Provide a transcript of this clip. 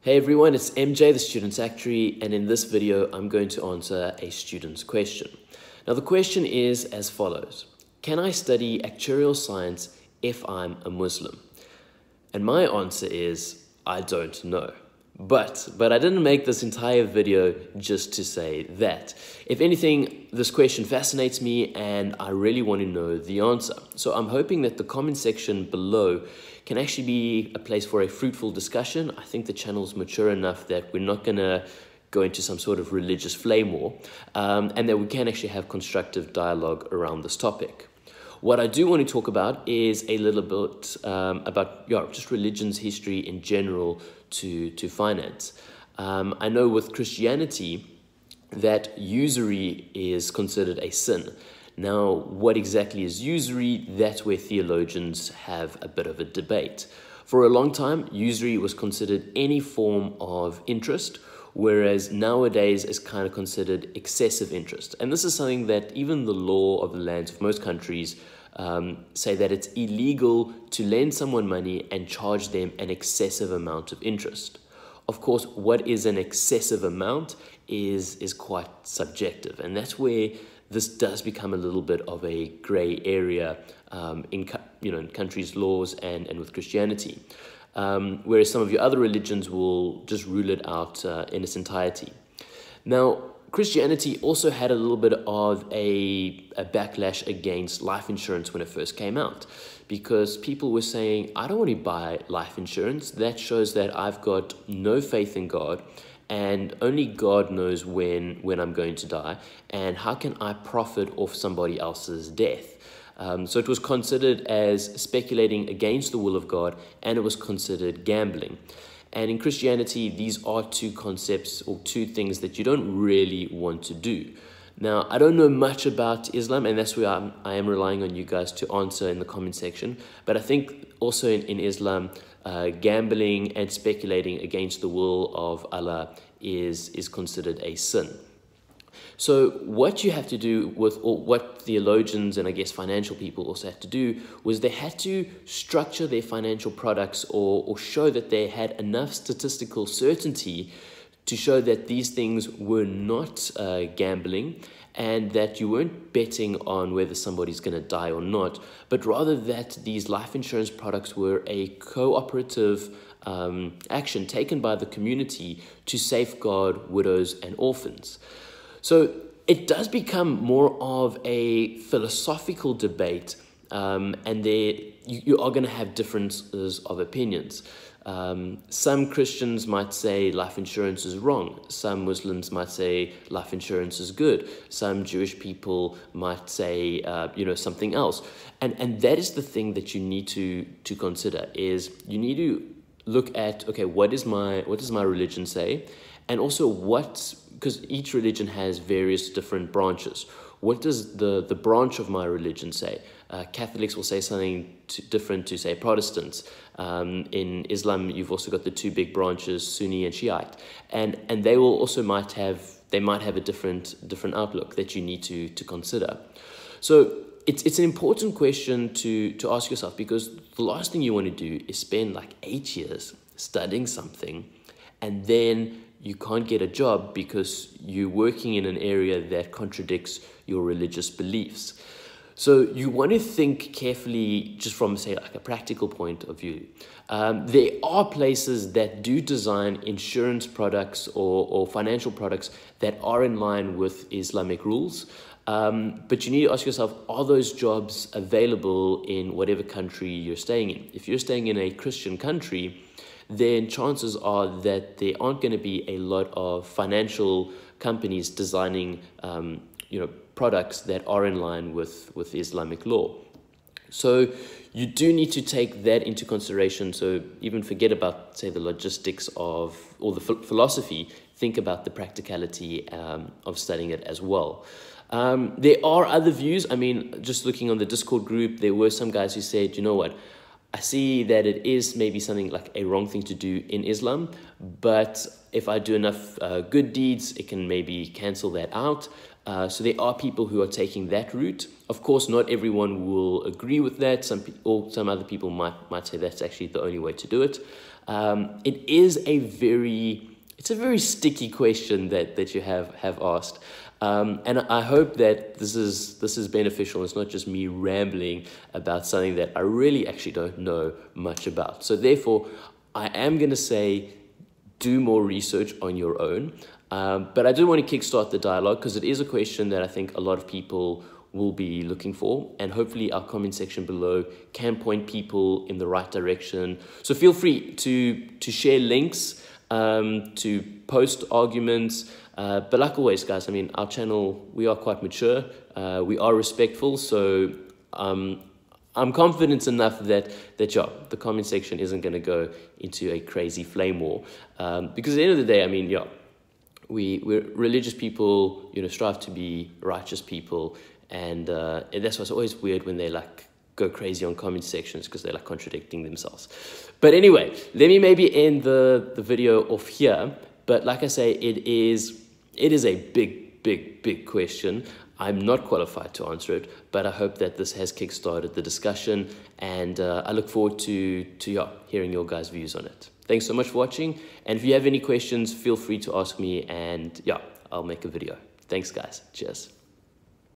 Hey everyone, it's MJ, the Student's Actuary, and in this video, I'm going to answer a student's question. Now, the question is as follows Can I study actuarial science if I'm a Muslim? And my answer is I don't know. But, but I didn't make this entire video just to say that. If anything, this question fascinates me and I really want to know the answer. So I'm hoping that the comment section below can actually be a place for a fruitful discussion. I think the channel's mature enough that we're not going to go into some sort of religious flame war um, and that we can actually have constructive dialogue around this topic. What I do want to talk about is a little bit um, about yeah, just religion's history in general to, to finance. Um, I know with Christianity that usury is considered a sin. Now, what exactly is usury? That's where theologians have a bit of a debate. For a long time, usury was considered any form of interest, whereas nowadays is kind of considered excessive interest. And this is something that even the law of the lands of most countries um, say that it's illegal to lend someone money and charge them an excessive amount of interest. Of course, what is an excessive amount is, is quite subjective, and that's where this does become a little bit of a gray area um, in, you know, in countries' laws and, and with Christianity. Um, whereas some of your other religions will just rule it out uh, in its entirety. Now, Christianity also had a little bit of a, a backlash against life insurance when it first came out because people were saying, I don't want to buy life insurance. That shows that I've got no faith in God and only God knows when, when I'm going to die. And how can I profit off somebody else's death? Um, so it was considered as speculating against the will of God and it was considered gambling. And in Christianity, these are two concepts or two things that you don't really want to do. Now, I don't know much about Islam, and that's where I'm, I am relying on you guys to answer in the comment section. But I think also in, in Islam, uh, gambling and speculating against the will of Allah is, is considered a sin. So what you have to do with, or what theologians and I guess financial people also had to do, was they had to structure their financial products or, or show that they had enough statistical certainty to show that these things were not uh, gambling and that you weren't betting on whether somebody's going to die or not, but rather that these life insurance products were a cooperative um, action taken by the community to safeguard widows and orphans. So it does become more of a philosophical debate, um, and there you, you are going to have differences of opinions. Um, some Christians might say life insurance is wrong. Some Muslims might say life insurance is good. Some Jewish people might say, uh, you know, something else. And, and that is the thing that you need to, to consider is you need to look at, okay, what is my, what does my religion say? And also what because each religion has various different branches. What does the, the branch of my religion say? Uh, Catholics will say something to, different to, say, Protestants. Um, in Islam, you've also got the two big branches, Sunni and Shiite. And, and they will also might have, they might have a different, different outlook that you need to, to consider. So it's, it's an important question to, to ask yourself because the last thing you want to do is spend like eight years studying something and then you can't get a job because you're working in an area that contradicts your religious beliefs. So you want to think carefully, just from say like a practical point of view. Um, there are places that do design insurance products or, or financial products that are in line with Islamic rules. Um, but you need to ask yourself, are those jobs available in whatever country you're staying in? If you're staying in a Christian country, then chances are that there aren't going to be a lot of financial companies designing um, you know, products that are in line with, with Islamic law. So you do need to take that into consideration. So even forget about, say, the logistics of, or the philosophy, think about the practicality um, of studying it as well. Um, there are other views. I mean, just looking on the Discord group, there were some guys who said, you know what, I see that it is maybe something like a wrong thing to do in Islam, but if I do enough uh, good deeds, it can maybe cancel that out. Uh, so there are people who are taking that route. Of course, not everyone will agree with that. Some or some other people might might say that's actually the only way to do it. Um, it is a very it's a very sticky question that, that you have have asked. Um, and I hope that this is this is beneficial. It's not just me rambling about something that I really actually don't know much about. So therefore, I am going to say do more research on your own. Um, but I do want to kickstart the dialogue because it is a question that I think a lot of people will be looking for and hopefully our comment section below can point people in the right direction so feel free to to share links um, to post arguments uh, but like always guys i mean our channel we are quite mature uh, we are respectful so um, I'm confident enough that that yeah, the comment section isn't going to go into a crazy flame war, um, because at the end of the day, I mean, yeah, we we're religious people, you know, strive to be righteous people, and, uh, and that's why it's always weird when they like go crazy on comment sections because they're like contradicting themselves. But anyway, let me maybe end the the video off here. But like I say, it is it is a big, big, big question. I'm not qualified to answer it, but I hope that this has kickstarted the discussion, and uh, I look forward to, to yeah, hearing your guys' views on it. Thanks so much for watching, and if you have any questions, feel free to ask me, and yeah, I'll make a video. Thanks, guys. Cheers.